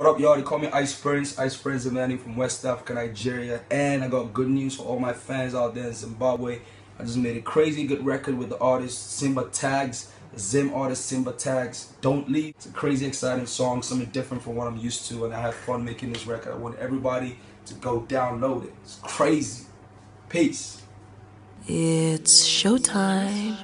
What up, y'all? They call me Ice Prince. Ice Prince Zamani from West Africa, Nigeria. And I got good news for all my fans out there in Zimbabwe. I just made a crazy good record with the artist Simba Tagz, Zim artist Simba Tagz. Don't Leave. It's a crazy, exciting song, something different from what I'm used to. And I had fun making this record. I want everybody to go download it. It's crazy. Peace. It's showtime.